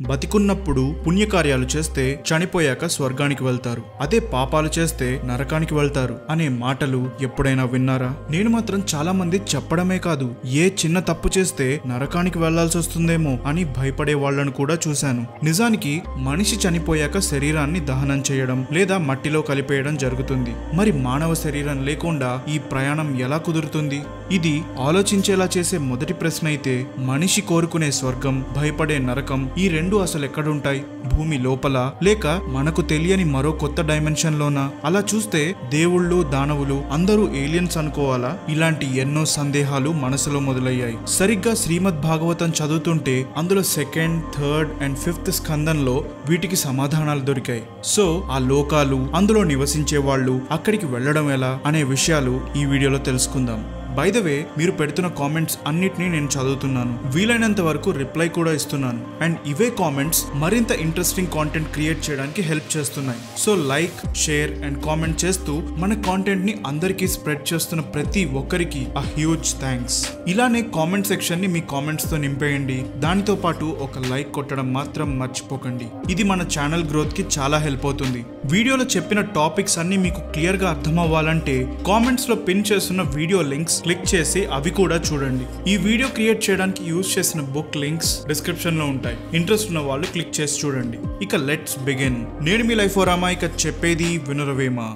బతికున్నప్పుడు పుణ్యకార్యాలు చేస్తే చనిపోయాక స్వర్గానికి వెళ్తారు. అదే పాపాలు చేస్తే నరకానికి వెళ్తారు అనే మాటలు ఎప్పుడైనా విన్నారా? నేను మాత్రం చాలా మంది చెప్పడమే కాదు ఏ చిన్న తప్పు చేస్తే నరకానికి వెళ్ళాల్సి వస్తుందేమో అని భయపడే వాళ్ళను కూడా చూశాను. నిజానికి మనిషి చనిపోయాక శరీరాన్ని దహనం చేయడం లేదా మట్టిలో కలిపేయడం జరుగుతుంది. మరి మానవ శరీరం లేకుండా ఈ ప్రయాణం ఎలా కుదురుతుంది? ఇది ఆలోచించేలా చేసే మొదటి ప్రశ్న అయితే మనిషి కోరుకునే స్వర్గం భయపడే నరకం ఈ రెండు అసలు ఎక్కడుంటాయి? భూమి లోపల? లేక మనకు తెలియని మరో కొత్త డైమెన్షన్ లోనా? అలా చూస్తే దేవుళ్ళు దానవులు అందరూ ఏలియన్స్ అనుకోవాలా? ఇలాంటి ఎన్నో సందేహాలు మనసులో మొదలయ్యాయి. సరిగ్గా శ్రీమద్ భాగవతం చదువుతుంటే అందులో సెకండ్ థర్డ్ అండ్ ఫిఫ్త్ స్కందంలో వీటికి సమాధానాలు దొరికాయి. సో ఆ లోకాలు అందులో నివసించే వాళ్ళు అక్కడికి వెళ్ళడం ఎలా? అనే విషయాలు ఈ వీడియోలో తెలుసుకుందాం. బై ద వే మీరు పెడుతున్న కామెంట్స్ అన్నిటినీ నేను చదువుతున్నాను. వీలైనంత వరకు రిప్లై కూడా ఇస్తున్నాను. అండ్ ఇవే కామెంట్స్ మరింత ఇంట్రెస్టింగ్ కాంటెంట్ క్రియేట్ చేయడానికి హెల్ప్ చేస్తున్నాయి. So like share and comment చేస్తూ మన కాంటెంట్ని అందరికీ స్ప్రెడ్ చేస్తున్న ప్రతి ఒక్కరికి ఆ హ్యూజ్ థ్యాంక్స్ ఇలానే కామెంట్ సెక్షన్ని మీ కామెంట్స్తో నింపేయండి. దానితో పాటు ఒక లైక్ కొట్టడం మాత్రం మర్చిపోకండి. ఇది మన ఛానల్ గ్రోత్కి చాలా హెల్ప్ అవుతుంది. వీడియోలో చెప్పిన టాపిక్స్ అన్ని మీకు క్లియర్గా అర్థం అవ్వాలంటే కామెంట్స్లో పిన్ చేస్తున్న వీడియో లింక్స్ క్లిక్ చేసి అవి కూడా చూడండి. ఈ వీడియో క్రియేట్ చేయడానికి యూజ్ చేసిన బుక్ లింక్స్ డిస్క్రిప్షన్లో ఉంటాయి. ఇంట్రెస్ట్ ఉన్న వాళ్ళు క్లిక్ చేసి చూడండి. ఇక లెట్స్ బిగిన్ నేను మీ లైఫ్ ఓరామా ఇక చెప్పేది వినరవేమా?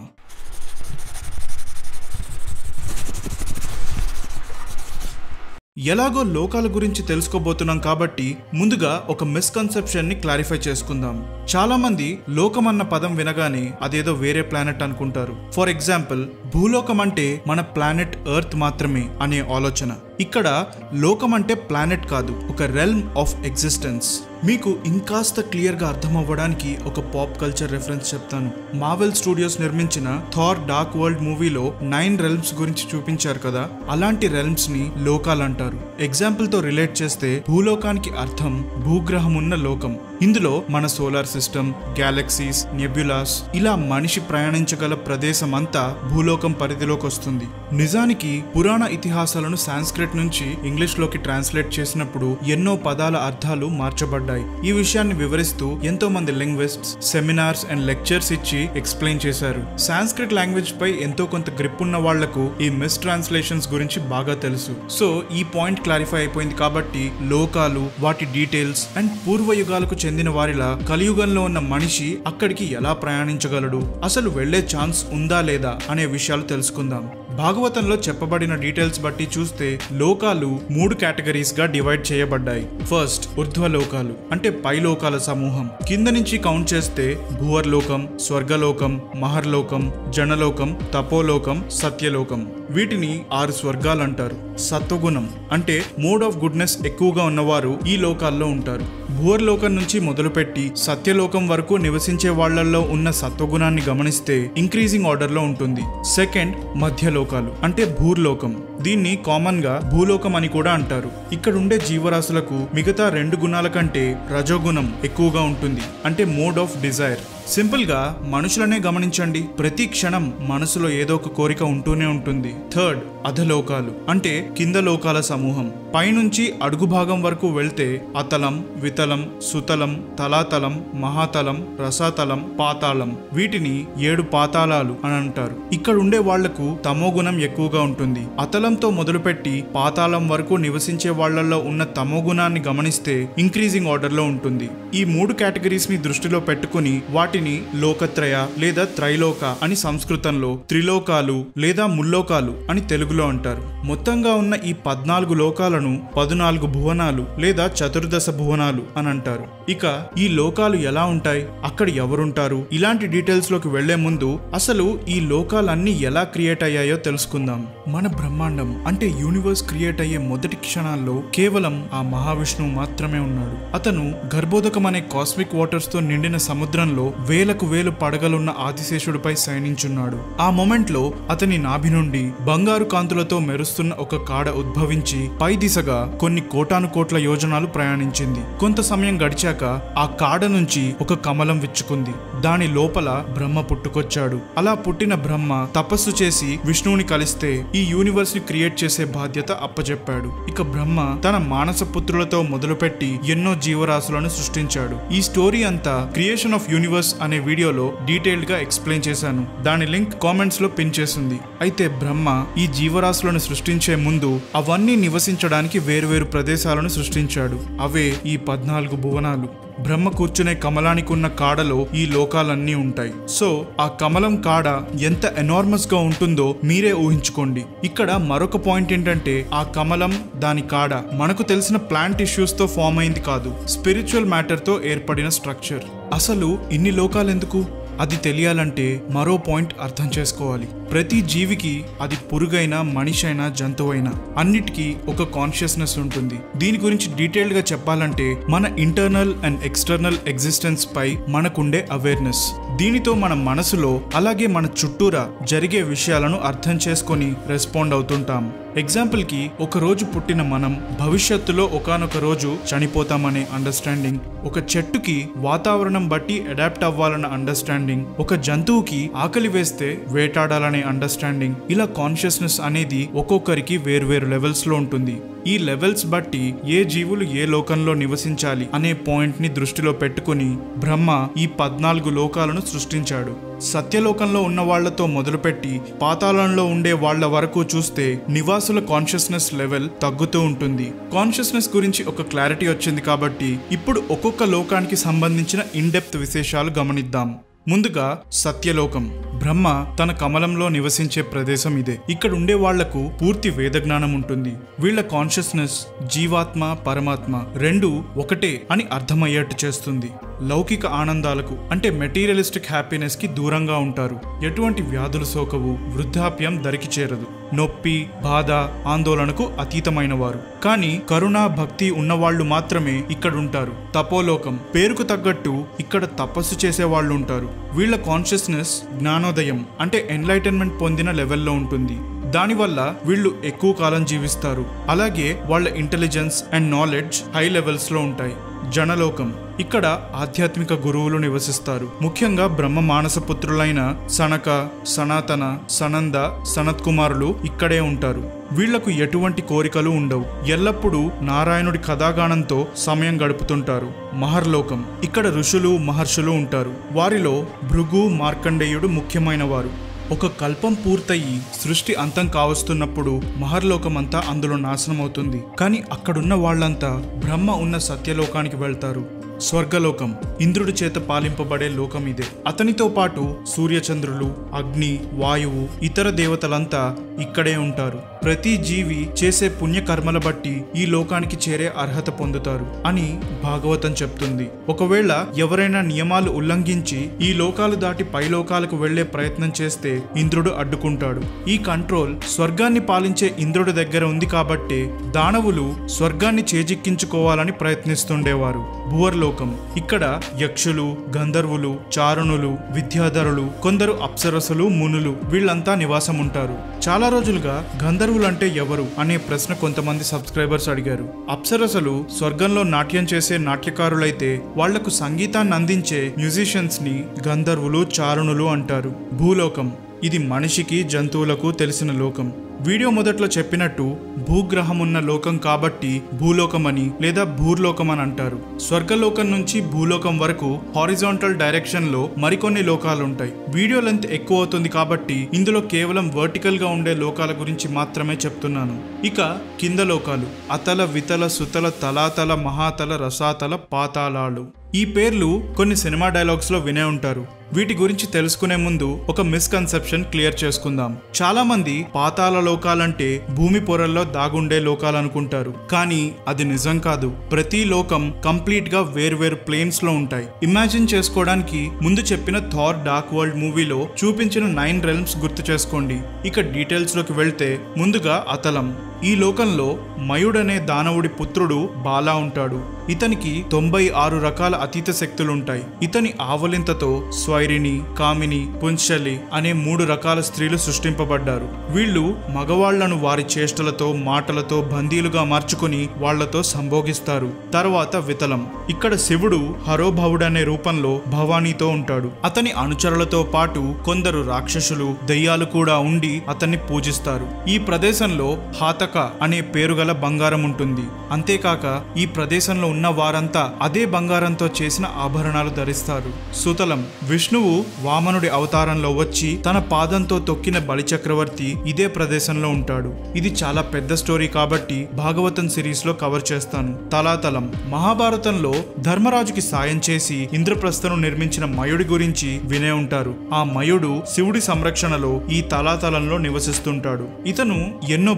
ఎలాగో లోకాల గురించి తెలుసుకోబోతున్నాం కాబట్టి ముందుగా ఒక మిస్కన్సెప్షన్ని క్లారిఫై చేసుకుందాం. చాలా మంది లోకం అన్న పదం వినగానే అదేదో వేరే ప్లానెట్ అనుకుంటారు. ఫర్ ఎగ్జాంపుల్ భూలోకం అంటే మన ప్లానెట్ ఎర్త్ మాత్రమే అనే ఆలోచన. ఇక్కడ లోకం అంటే ప్లానెట్ కాదు ఒక రెల్మ్ ఆఫ్ ఎగ్జిస్టెన్స్ మీకు ఇంకాస్త క్లియర్గా అర్థం అవ్వడానికి ఒక పాప్ కల్చర్ రెఫరెన్స్ చెప్తాను. మావెల్ స్టూడియోస్ నిర్మించిన థార్ డార్క్ వరల్డ్ మూవీలో నైన్ రెల్మ్స్ గురించి చూపించారు కదా? అలాంటి రెల్మ్స్ని లోకాలు అంటారు. ఎగ్జాంపుల్తో రిలేట్ చేస్తే భూలోకానికి అర్థం భూగ్రహం ఉన్న లోకం. ఇందులో మన సోలార్ సిస్టమ్ గ్యాలక్సీస్ నెబ్యులాస్ ఇలా మనిషి ప్రయాణించగల ప్రదేశం అంతా భూలోకం పరిధిలోకి వస్తుంది నిజానికి పురాణ ఇతిహాసాలను సాంస్క్రిట్ నుంచి ఇంగ్లీష్లోకి ట్రాన్స్లేట్ చేసినప్పుడు ఎన్నో పదాల అర్థాలు మార్చబడ్డాయి. ఈ విషయాన్ని వివరిస్తూ ఎంతో మంది లింగ్విస్ట్స్ సెమినార్స్ అండ్ లెక్చర్స్ ఇచ్చి ఎక్స్ప్లెయిన్ చేశారు. సాంస్క్రిట్ లాంగ్వేజ్ పై ఎంతో కొంత గ్రిప్ ఉన్న వాళ్ళకు ఈ మిస్ ట్రాన్స్లేషన్స్ గురించి బాగా తెలుసు. సో ఈ పాయింట్ క్లారిఫై అయిపోయింది కాబట్టి లోకాలు వాటి డీటెయిల్స్ అండ్ పూర్వయుగాలకు చెందిన వారిలా కలియుగంలో ఉన్న మనిషి అక్కడికి ఎలా ప్రయాణించగలడు? అసలు వెళ్ళే ఛాన్స్ ఉందా లేదా? అనే విషయాలు తెలుసుకుందాం. భాగవతంలో చెప్పబడిన డీటెయిల్స్ బట్టి చూస్తే లోకాలు మూడు కేటగిరీస్గా డివైడ్ చేయబడ్డాయి. ఫస్ట్ ఊర్ధ్వ లోకాలు అంటే పై లోకాల సమూహం. కింద నుంచి కౌంట్ చేస్తే భూవర్లోకం స్వర్గలోకం మహర్లోకం జనలోకం తపోలోకం సత్యలోకం. వీటిని ఆరు స్వర్గాలు అంటారు. సత్వగుణం అంటే మోడ్ ఆఫ్ గుడ్నెస్ ఎక్కువగా ఉన్నవారు ఈ లోకాల్లో ఉంటారు. భూవర్లోకం నుంచి మొదలుపెట్టి సత్యలోకం వరకు నివసించే వాళ్ళలో ఉన్న సత్వగుణాన్ని గమనిస్తే ఇంక్రీజింగ్ ఆర్డర్లో ఉంటుంది. సెకండ్ మధ్యలోకాలు అంటే భూర్లోకం. దీన్ని కామన్గా భూలోకం అని కూడా అంటారు. ఇక్కడ ఉండే జీవరాశులకు మిగతా రెండు గుణాల కంటే రజోగుణం ఎక్కువగా ఉంటుంది. అంటే మోడ్ ఆఫ్ డిజైర్ సింపుల్గా మనుషులనే గమనించండి. ప్రతి క్షణం మనసులో ఏదో ఒక కోరిక ఉంటూనే ఉంటుంది. థర్డ్ అధలోకాలు అంటే కింద లోకాల సమూహం. పైనుంచి అడుగు భాగం వరకు వెళ్తే అతలం వితలం సుతలం తలాతలం మహాతలం రసాతలం పాతాళం. వీటిని ఏడు పాతాళాలు అని అంటారు. ఇక్కడ ఉండే వాళ్ళకు తమో గుణం ఎక్కువగా ఉంటుంది. అతలంతో మొదలుపెట్టి పాతాళం వరకు నివసించే వాళ్ళలో ఉన్న తమో గుణాన్ని గమనిస్తే ఇంక్రీజింగ్ ఆర్డర్లో ఉంటుంది. ఈ మూడు కేటగిరీస్ని దృష్టిలో పెట్టుకుని వాటిని లోకత్రయ లేదా త్రైలోక అని సంస్కృతంలో త్రిలోకాలు లేదా ముల్లోకాలు అని తెలుగులో అంటారు. మొత్తంగా ఉన్న ఈ పద్నాలుగు లోకాలను పదునాలుగు భువనాలు లేదా చతుర్దశ భువనాలు అని అంటారు. ఇక ఈ లోకాలు ఎలా ఉంటాయి? అక్కడ ఎవరుంటారు? ఇలాంటి డీటెయిల్స్లోకి వెళ్ళే ముందు అసలు ఈ లోకాలన్నీ ఎలా క్రియేట్ అయ్యాయో తెలుసుకుందాం. మన బ్రహ్మాండం అంటే యూనివర్స్ క్రియేట్ అయ్యే మొదటి క్షణాల్లో కేవలం ఆ మహావిష్ణువు మాత్రమే ఉన్నాడు. అతను గర్భోదకం అనే కాస్మిక్ వాటర్స్తో నిండిన సముద్రంలో వేలకు వేలు పడగలున్న ఆదిశేషుడిపై శయనించున్నాడు. ఆ మొమెంట్లో అతని నాభి నుండి బంగారు కాంతులతో మెరుస్తున్న ఒక కాడ ఉద్భవించి పై దిశగా కొన్ని కోటాను కోట్ల యోజనాలు ప్రయాణించింది. కొంత సమయం గడిచాక ఆ కాడ నుంచి ఒక కమలం విచ్చుకుంది. దాని లోపల బ్రహ్మ పుట్టుకొచ్చాడు. అలా పుట్టిన బ్రహ్మ తపస్సు చేసి విష్ణువుని కలిస్తే ఈ యూనివర్స్ని క్రియేట్ చేసే బాధ్యత అప్పచెప్పాడు ఇక బ్రహ్మ తన మానస పుత్రులతో మొదలుపెట్టి ఎన్నో జీవరాశులను సృష్టించాడు. ఈ స్టోరీ అంతా క్రియేషన్ ఆఫ్ యూనివర్స్ అనే వీడియోలో డీటెయిల్డ్గా ఎక్స్ప్లెయిన్ చేశాను. దాని లింక్ కామెంట్స్లో పిన్ చేసింది. అయితే బ్రహ్మ ఈ జీవరాశులను సృష్టించే ముందు అవన్నీ నివసించడానికి వేరువేరు ప్రదేశాలను సృష్టించాడు. అవే ఈ పద్నాలుగు భువనాలు. బ్రహ్మ కూర్చునే కమలానికి ఉన్న కాడలో ఈ లోకాలన్నీ ఉంటాయి. సో ఆ కమలం కాడ ఎంత ఎనార్మస్గా ఉంటుందో మీరే ఊహించుకోండి. ఇక్కడ మరొక పాయింట్ ఏంటంటే ఆ కమలం దాని కాడ మనకు తెలిసిన ప్లాంట్ ఇష్యూస్తో ఫామ్ అయింది కాదు. స్పిరిచువల్ మ్యాటర్తో ఏర్పడిన స్ట్రక్చర్ అసలు ఇన్ని లోకాలు ఎందుకు అది తెలియాలంటే మరో పాయింట్ అర్థం చేసుకోవాలి. ప్రతి జీవికి అది పురుగైనా మనిషి అయినా జంతువైనా అన్నిటికీ ఒక కాన్షియస్నెస్ ఉంటుంది. దీని గురించి డీటెయిల్డ్గా చెప్పాలంటే మన ఇంటర్నల్ అండ్ ఎక్స్టర్నల్ ఎగ్జిస్టెన్స్ పై మనకుండే అవేర్నెస్. దీనితో మన మనసులో అలాగే మన చుట్టూరా జరిగే విషయాలను అర్థం చేసుకొని రెస్పాండ్ అవుతుంటాం. ఎగ్జాంపుల్కి ఒకరోజు ఒక రోజు పుట్టిన మనం భవిష్యత్తులో ఒకానొక రోజు చనిపోతామనే అండర్స్టాండింగ్ ఒక చెట్టుకి వాతావరణం బట్టి అడాప్ట్ అవ్వాలన్న అండర్స్టాండింగ్ ఒక జంతువుకి ఆకలి వేస్తే వేటాడాలనే అండర్స్టాండింగ్ ఇలా కాన్షియస్నెస్ అనేది ఒక్కొక్కరికి వేర్వేరు లెవెల్స్లో ఉంటుంది. ఈ లెవెల్స్ బట్టి ఏ జీవులు ఏ లోకంలో నివసించాలి అనే పాయింట్ని దృష్టిలో పెట్టుకుని బ్రహ్మ ఈ పద్నాలుగు లోకాలను సృష్టించాడు. సత్యలోకంలో ఉన్న వాళ్ళతో మొదలుపెట్టి పాతాళంలో ఉండే వాళ్ళ వరకు చూస్తే నివాసుల కాన్షియస్నెస్ లెవెల్ తగ్గుతూ ఉంటుంది. కాన్షియస్నెస్ గురించి ఒక క్లారిటీ వచ్చింది కాబట్టి ఇప్పుడు ఒక్కొక్క లోకానికి సంబంధించిన ఇన్ డెప్త్ విశేషాలు గమనిద్దాం. ముందుగా సత్యలోకం. బ్రహ్మ తన కమలంలో నివసించే ప్రదేశం ఇదే. ఇక్కడ ఉండే వాళ్ళకు పూర్తి వేద జ్ఞానం ఉంటుంది. వీళ్ళ కాన్షియస్నెస్ జీవాత్మ పరమాత్మ రెండు ఒకటే అని అర్థమయ్యేట్టు చేస్తుంది. లౌకిక ఆనందాలకు అంటే మెటీరియలిస్టిక్ హ్యాపీనెస్కి దూరంగా ఉంటారు. ఎటువంటి వ్యాధులు సోకవు వృద్ధాప్యం దరికి చేరదు. నొప్పి బాధ ఆందోళనకు అతీతమైన వారు కానీ కరుణ భక్తి ఉన్నవాళ్ళు మాత్రమే ఇక్కడ ఉంటారు తపోలోకం పేరుకు తగ్గట్టు ఇక్కడ తపస్సు చేసే వాళ్ళు ఉంటారు వీళ్ళ కాన్షియస్నెస్ జ్ఞానోదయం అంటే ఎన్లైటన్మెంట్ పొందిన లెవెల్లో ఉంటుంది. దానివల్ల వీళ్ళు ఎక్కువ కాలం జీవిస్తారు. అలాగే వాళ్ళ ఇంటెలిజెన్స్ అండ్ నాలెడ్జ్ హై లెవెల్స్లో ఉంటాయి. జనలోకం. ఇక్కడ ఆధ్యాత్మిక గురువులు నివసిస్తారు. ముఖ్యంగా బ్రహ్మ మానసపుత్రులైన సనక సనాతన సనంద సనత్ కుమారులు ఇక్కడే ఉంటారు. వీళ్ళకు ఎటువంటి కోరికలు ఉండవు. ఎల్లప్పుడూ నారాయణుడి కథాగానంతో సమయం గడుపుతుంటారు. మహర్లోకం. ఇక్కడ ఋషులు మహర్షులు ఉంటారు. వారిలో భృగు మార్కండేయుడు ముఖ్యమైన వారు ఒక కల్పం పూర్తయి సృష్టి అంతం కావస్తున్నప్పుడు మహర్లోకమంతా అందులో నాశనం అవుతుంది కానీ అక్కడున్న వాళ్ళంతా బ్రహ్మ ఉన్న సత్యలోకానికి వెళ్తారు. స్వర్గలోకం. ఇంద్రుడి చేత పాలింపబడే లోకం ఇదే. అతనితో పాటు సూర్యచంద్రులు అగ్ని వాయువు ఇతర దేవతలంతా ఇక్కడే ఉంటారు. ప్రతి జీవి చేసే పుణ్యకర్మల బట్టి ఈ లోకానికి చేరే అర్హత పొందుతారు అని భాగవతం చెప్తుంది. ఒకవేళ ఎవరైనా నియమాలు ఉల్లంఘించి ఈ లోకాలు దాటి పై లోకాలకు వెళ్ళే ప్రయత్నం చేస్తే ఇంద్రుడు అడ్డుకుంటాడు. ఈ కంట్రోల్ స్వర్గాన్ని పాలించే ఇంద్రుడి దగ్గర ఉంది కాబట్టే దానవులు స్వర్గాన్ని చేజిక్కించుకోవాలని ప్రయత్నిస్తుండేవారు. భువర్లోకం. ఇక్కడ యక్షులు గంధర్వులు చారుణులు విద్యాధరులు కొందరు అప్సరసులు మునులు వీళ్ళంతా నివాసం ఉంటారు చాలా రోజులుగా గంధర్వులు అంటే ఎవరు? అనే ప్రశ్న కొంతమంది సబ్స్క్రైబర్స్ అడిగారు. అప్సరసలు స్వర్గంలో నాట్యం చేసే నాట్యకారులైతే వాళ్ళకు సంగీతాన్ని అందించే మ్యూజిషియన్స్ని గంధర్వులు చారుణులు అంటారు. భూలోకం. ఇది మనిషికి జంతువులకు తెలిసిన లోకం. వీడియో మొదట్లో చెప్పినట్టు భూగ్రహం ఉన్న లోకం కాబట్టి భూలోకమని లేదా భూర్లోకం అని అంటారు. స్వర్గలోకం నుంచి భూలోకం వరకు హారిజాంటల్ డైరెక్షన్లో మరికొన్ని లోకాలు ఉంటాయి వీడియో లెంత్ ఎక్కువ అవుతుంది కాబట్టి ఇందులో కేవలం వర్టికల్గా ఉండే లోకాల గురించి మాత్రమే చెప్తున్నాను. ఇక కింద లోకాలు. అతల వితల సుతల తలాతల మహాతల రసాతల పాతాళాలు. ఈ పేర్లు కొన్ని సినిమా డైలాగ్స్లో వినే ఉంటారు. వీటి గురించి తెలుసుకునే ముందు ఒక మిస్కన్సెప్షన్ క్లియర్ చేసుకుందాం. చాలా మంది పాతాల లోకాలంటే భూమి పొరల్లో దాగుండే లోకాలనుకుంటారు. కానీ అది నిజం కాదు. ప్రతి లోకం కంప్లీట్గా వేర్వేరు ప్లేన్స్లో ఉంటాయి. ఇమాజిన్ చేసుకోవడానికి ముందు చెప్పిన థార్ డార్క్ వరల్డ్ మూవీలో చూపించిన నైన్ రెల్మ్స్ గుర్తు చేసుకోండి. ఇక డీటెయిల్స్లోకి వెళ్తే ముందుగా అతలం. ఈ లోకంలో మయుడనే దానవుడి పుత్రుడు బాలా ఉంటాడు. ఇతనికి తొంభై ఆరు రకాల అతీత శక్తులుంటాయి. ఇతని ఆవలింతతో స్వైరిని కామిని పుంచలి అనే మూడు రకాల స్త్రీలు సృష్టింపబడ్డారు. వీళ్ళు మగవాళ్ళను వారి చేష్టలతో మాటలతో బందీలుగా మార్చుకుని వాళ్ళతో సంభోగిస్తారు. తర్వాత వితలం. ఇక్కడ శివుడు హరోభవుడనే రూపంలో భవానీతో ఉంటాడు. అతని అనుచరులతో పాటు కొందరు రాక్షసులు దెయ్యాలు కూడా ఉండి అతన్ని పూజిస్తారు. ఈ ప్రదేశంలో హాతక అనే పేరుగల బంగారం ఉంటుంది అంతేకాక ఈ ప్రదేశంలో ఉన్న వారంతా అదే బంగారంతో చేసిన ఆభరణాలు ధరిస్తారు. సుతలం విష్ణువు వామనుడి అవతారంలో వచ్చి తన పాదంతో తొక్కిన బలిచక్రవర్తి ఇదే ప్రదేశంలో ఉంటాడు. ఇది చాలా పెద్ద స్టోరీ కాబట్టి భాగవతం సిరీస్లో కవర్ చేస్తాను. తలాతలం మహాభారతంలో ధర్మరాజుకి సాయం చేసి ఇంద్రప్రస్థను నిర్మించిన మయుడి గురించి వినే ఉంటారు. ఆ మయుడు శివుడి సంరక్షణలో ఈ తలాతలంలో నివసిస్తుంటాడు. ఇతను ఎన్నో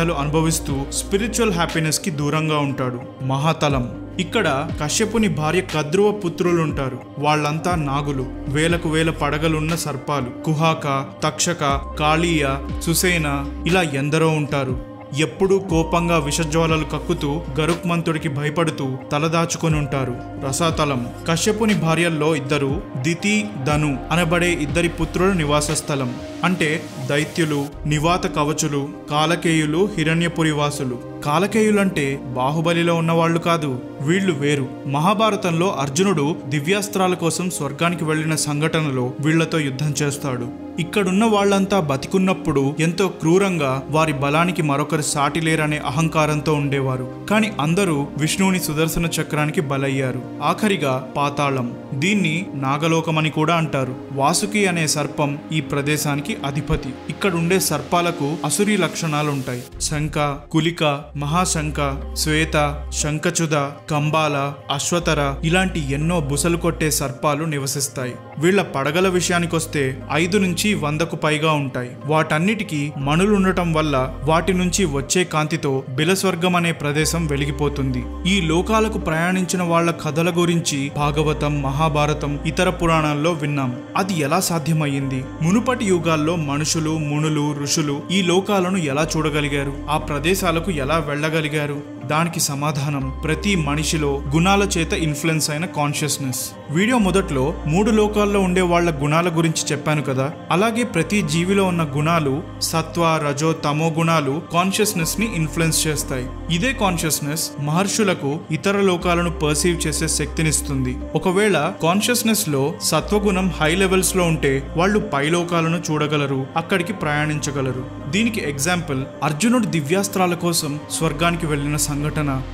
భోగభాగ్యాలు అనుభవిస్తూ స్పిరిచువల్ హ్యాపీనెస్కి దూరంగా ఉంటాడు. మహాతలం. ఇక్కడ కశ్యపుని భార్య కద్రువ పుత్రులుంటారు. వాళ్ళంతా నాగులు. వేలకు వేల పడగలున్న సర్పాలు. కుహాక తక్షక కాళీయ సుసేన ఇలా ఎందరో ఉంటారు. ఎప్పుడూ కోపంగా విషజ్వాలలు కక్కుతూ గరుక్మంతుడికి భయపడుతూ తలదాచుకొని ఉంటారు. రసాతలం. కశ్యపుని భార్యల్లో ఇద్దరు దితి ధను అనబడే ఇద్దరి పుత్రుల నివాస స్థలం అంటే దైత్యులు నివాత కవచులు కాలకేయులు హిరణ్యపురివాసులు కాలకేయులంటే బాహుబలిలో ఉన్నవాళ్ళు కాదు వీళ్ళు వేరు. మహాభారతంలో అర్జునుడు దివ్యాస్త్రాల కోసం స్వర్గానికి వెళ్ళిన సంఘటనలో వీళ్ళతో యుద్ధం చేస్తాడు. ఇక్కడున్న వాళ్ళంతా బతికున్నప్పుడు ఎంతో క్రూరంగా వారి బలానికి మరొకరు సాటి లేరనే అహంకారంతో ఉండేవారు. కానీ అందరూ విష్ణువుని సుదర్శన చక్రానికి బలయ్యారు. ఆఖరిగా పాతాళం. దీన్ని నాగలోకమని కూడా అంటారు. వాసుకి అనే సర్పం ఈ ప్రదేశానికి అధిపతి. ఇక్కడుండే సర్పాలకు అసురీ లక్షణాలుంటాయి. శంఖ కులిక మహాశంఖ శ్వేత శంఖచుద కంబాల అశ్వతర ఇలాంటి ఎన్నో బుసలు కొట్టే సర్పాలు నివసిస్తాయి. వీళ్ళ పడగల విషయానికొస్తే ఐదు నుంచి వందకు పైగా ఉంటాయి. వాటన్నిటికీ మణులుండటం వల్ల వాటి నుంచి వచ్చే కాంతితో బిలస్వర్గం అనే ప్రదేశం వెలిగిపోతుంది. ఈ లోకాలకు ప్రయాణించిన వాళ్ళ కథల గురించి భాగవతం మహాభారతం ఇతర పురాణాల్లో విన్నాం. అది ఎలా సాధ్యమయ్యింది? మునుపటి యుగాల్లో మనుషులు మునులు ఋషులు ఈ లోకాలను ఎలా చూడగలిగారు? ఆ ప్రదేశాలకు ఎలా వెళ్ళగలిగారు? దానికి సమాధానం ప్రతి మనిషిలో గుణాల చేత ఇన్ఫ్లుయెన్స్ అయిన కాన్షియస్నెస్ వీడియో మొదట్లో మూడు లోకాల్లో ఉండే వాళ్ళ గుణాల గురించి చెప్పాను కదా. అలాగే ప్రతి జీవిలో ఉన్న గుణాలు సత్వ రజో తమో గుణాలు కాన్షియస్నెస్ని ఇన్ఫ్లుయెన్స్ చేస్తాయి. ఇదే కాన్షియస్నెస్ మహర్షులకు ఇతర లోకాలను పర్సీవ్ చేసే శక్తినిస్తుంది ఒకవేళ కాన్షియస్నెస్లో సత్వగుణం హై లెవెల్స్లో ఉంటే వాళ్ళు పై లోకాలను చూడగలరు అక్కడికి ప్రయాణించగలరు. దీనికి ఎగ్జాంపుల్ అర్జునుడు దివ్యాస్త్రాల కోసం స్వర్గానికి వెళ్ళిన సంఘటన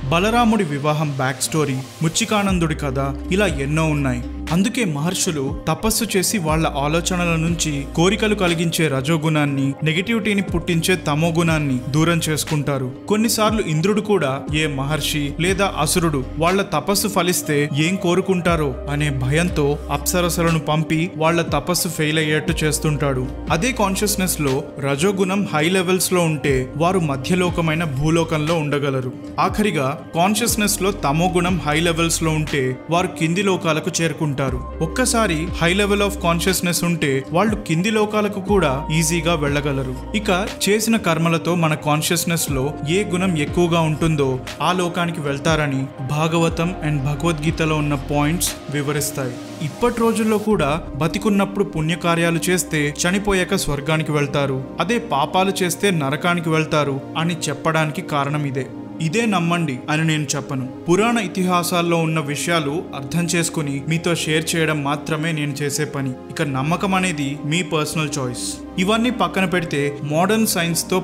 బలరాముడి వివాహం బ్యాక్ స్టోరీ ముచ్చికానందుడి కథ ఇలా ఎన్నో ఉన్నాయి. అందుకే మహర్షులు తపస్సు చేసి వాళ్ళ ఆలోచనల నుంచి కోరికలు కలిగించే రజోగుణాన్ని నెగిటివిటీని పుట్టించే తమో గుణాన్ని దూరం చేసుకుంటారు. కొన్నిసార్లు ఇంద్రుడు కూడా ఏ మహర్షి లేదా అసురుడు వాళ్ళ తపస్సు ఫలిస్తే ఏం కోరుకుంటారో అనే భయంతో అప్సరసలను పంపి వాళ్ళ తపస్సు ఫెయిల్ అయ్యేట్టు చేస్తుంటాడు. అదే కాన్షియస్నెస్లో రజోగుణం హై లెవెల్స్లో ఉంటే వారు మధ్యలోకమైన భూలోకంలో ఉండగలరు. ఆఖరిగా కాన్షియస్నెస్లో తమో గుణం హై లెవెల్స్లో ఉంటే వారు కింది లోకాలకు చేరుకుంటారు. ఒక్కసారి హై లెవెల్ ఆఫ్ కాన్షియస్నెస్ ఉంటే వాళ్ళు కింది లోకాలకు కూడా ఈజీగా వెళ్ళగలరు. ఇక చేసిన కర్మలతో మన కాన్షియస్నెస్లో ఏ గుణం ఎక్కువగా ఉంటుందో ఆ లోకానికి వెళ్తారని భాగవతం అండ్ భగవద్గీతలో ఉన్న పాయింట్స్ వివరిస్తాయి. ఇప్పటి రోజుల్లో కూడా బతికున్నప్పుడు పుణ్యకార్యాలు చేస్తే చనిపోయాక స్వర్గానికి వెళ్తారు. అదే పాపాలు చేస్తే నరకానికి వెళ్తారు అని చెప్పడానికి కారణం ఇదే. ఇదే నమ్మండి అని నేను చెప్పను. పురాణ ఇతిహాసాల్లో ఉన్న విషయాలు అర్థం చేసుకుని మీతో షేర్ చేయడం మాత్రమే నేను చేసే పని. ఇక నమ్మకం అనేది మీ పర్సనల్ చాయిస్. ఇవన్నీ పక్కన పెడితే మోడర్న్ సైన్స్తో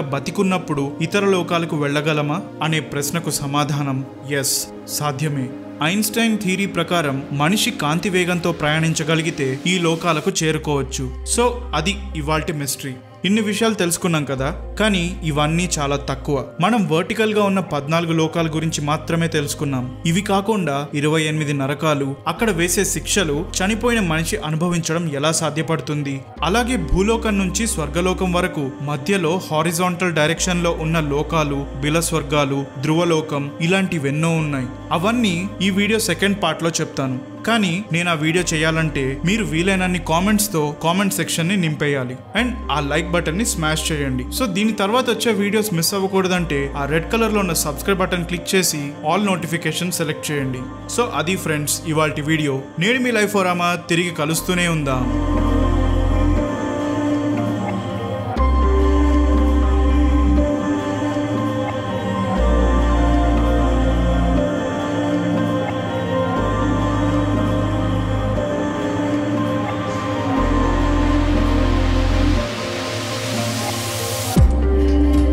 బతికున్నప్పుడు ఇతర లోకాలకు వెళ్ళగలమా? అనే ప్రశ్నకు సమాధానం ఎస్ సాధ్యమే. ఐన్స్టైన్ థీరీ ప్రకారం మనిషి కాంతి వేగంతో ప్రయాణించగలిగితే ఈ లోకాలకు చేరుకోవచ్చు. సో అది ఇవాల్టి మిస్టరీ ఇన్ని విషయాలు తెలుసుకున్నాం కదా. కానీ ఇవన్నీ చాలా తక్కువ. మనం వర్టికల్గా ఉన్న పద్నాలుగు లోకాల గురించి మాత్రమే తెలుసుకున్నాం. ఇవి కాకుండా ఇరవై ఎనిమిది నరకాలు అక్కడ వేసే శిక్షలు చనిపోయిన మనిషి అనుభవించడం ఎలా సాధ్యపడుతుంది? అలాగే భూలోకం నుంచి స్వర్గలోకం వరకు మధ్యలో హారిజాంటల్ డైరెక్షన్లో ఉన్న లోకాలు బిల స్వర్గాలు ధ్రువలోకం ఇలాంటివెన్నో ఉన్నాయి. అవన్నీ ఈ వీడియో సెకండ్ పార్ట్లో చెప్తాను. కానీ నేను ఆ వీడియో చేయాలంటే మీరు వీలైనన్ని కామెంట్స్తో కామెంట్ సెక్షన్ని నింపేయాలి. అండ్ ఆ లైక్ బటన్ని స్మాష్ చేయండి. సో దీని తర్వాత వచ్చే వీడియోస్ మిస్ అవ్వకూడదంటే ఆ రెడ్ కలర్లో ఉన్న సబ్స్క్రైబ్ బటన్ క్లిక్ చేసి ఆల్ నోటిఫికేషన్ సెలెక్ట్ చేయండి. సో అది ఫ్రెండ్స్ ఇవాళ వీడియో నేడు మీ లైఫ్ ఓరామా తిరిగి కలుస్తూనే ఉందా.